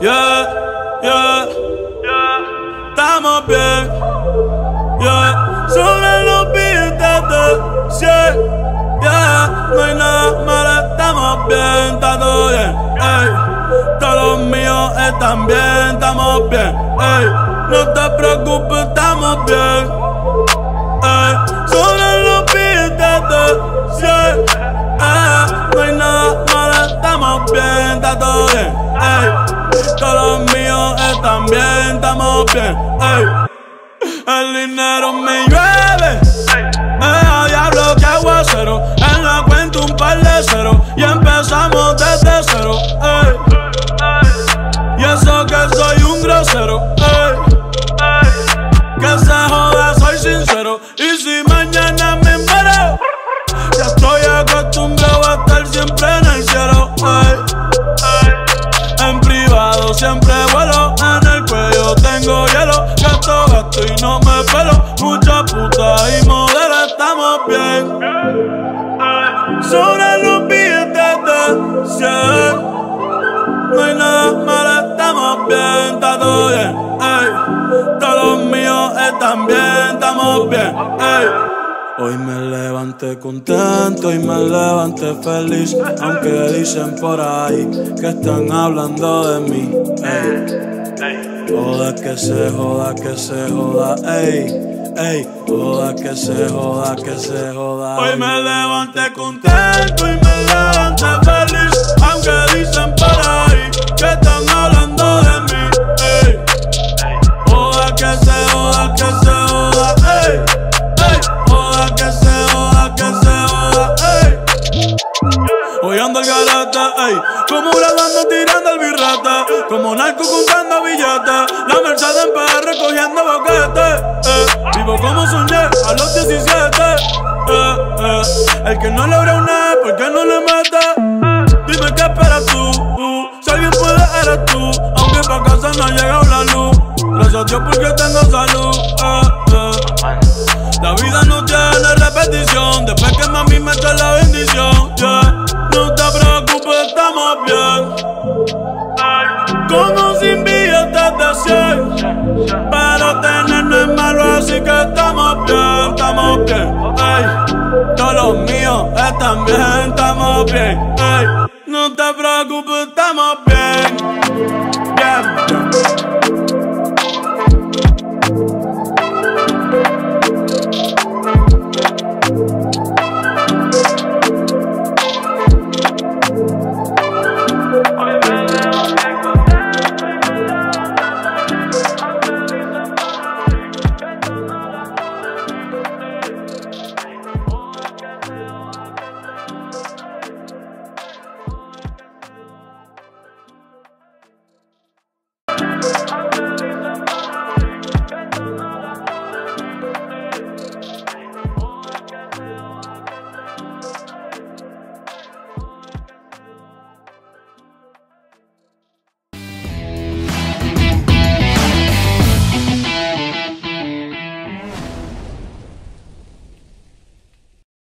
Yeah, yeah, yeah. Estamos bien. Yeah, sobre los billetes de 100. Yeah, no hay nada malo, estamos bien, está todo bien. Ey, todos los míos están bien, estamos bien. Ey, no te preocupes, estamos bien. Ey, sobre los billetes de 100. Yeah, no hay nada malo, estamos bien, está todo bien. Ey, todos los míos están bien, estamos bien. El dinero me llueve. Me diablo que aguacero. En la cuenta un par de cero. Y empezamos desde cero. Ey. Y eso que soy un grosero. Siempre vuelo, en el cuello tengo hielo. Gasto, gasto y no me pelo. Mucha puta y modelo, estamos bien. Sobre los billetes de 100. No hay nada malo, estamos bien, está todo bien. Ey. Todos los míos están bien. Hoy me levanté contento y me levanté feliz, aunque dicen por ahí que están hablando de mí. Ey. Joda que se joda, que se joda, ey, ey. Joda que se joda, que se joda. Hoy me levanté contento y me levanté feliz, aunque dicen por Como grabando tirando el birrete Como narco contando billetes La Mercedes en PR recogiendo boquetes eh. Vivo como soñé a los 17 eh, eh. El que no logra una ¿por qué no le mete? Dime qué esperas tú uh. Si alguien puede eres tú Aunque pa' casa no ha llegado la luz Gracias a Dios porque tengo salud eh, eh. La vida no tiene repetición Después que mami me echa la bendición como sin billetes de 100. Pero tener no es malo, así que estamos bien, estamos bien. Todos los míos están bien, estamos bien.